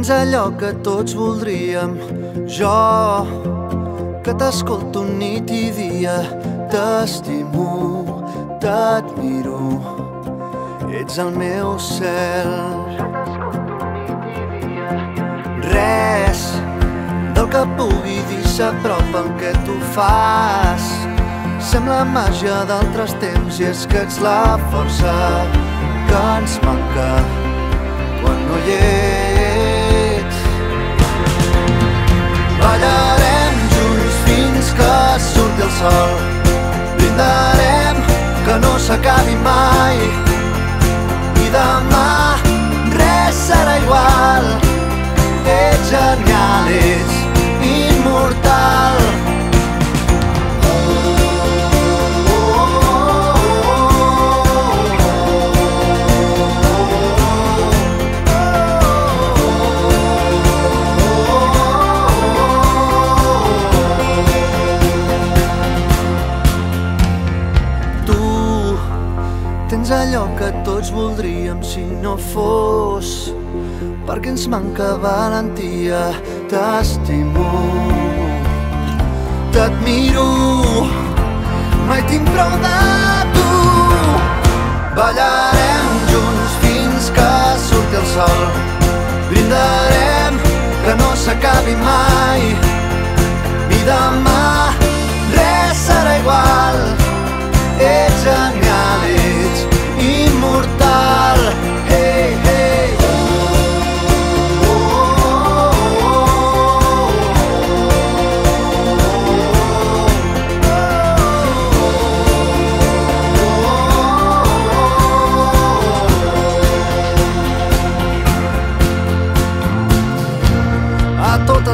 Tens allò que tots voldríem, jo que t'escolto nit i dia, t'estimo, t'admiro, ets el meu cel. Res del que pugui dir s'apropa al que tu fas. Sembla màgia d'altres temps i és que ets la força que ens manca sol. Brindarem que no s'acabi mai. I demà que tots voldríem si no fos perquè ens manca valentia. T'estimo, t'admiro, mai tinc prou de tu. Ballarem junts fins que surti el sol. Brindarem que no s'acabi mai. I demà res serà igual.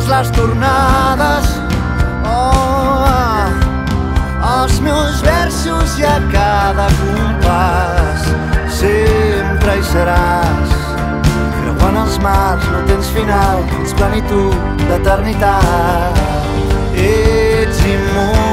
Totes les tornades. Oh, ah, els meus versos i a cada compàs sempre hi seràs. Creuant els mars no tens final ets plenitud d'eternitat. Ets immortal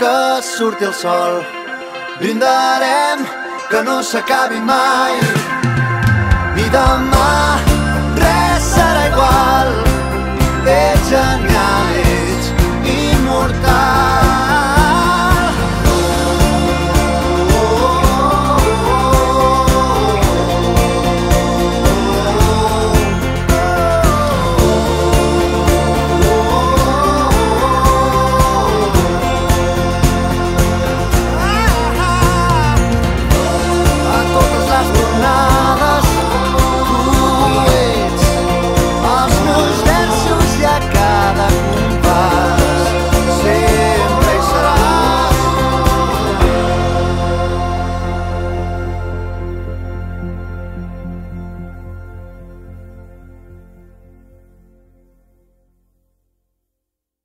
que surti el sol. Brindarem que no s'acabi mai. I demà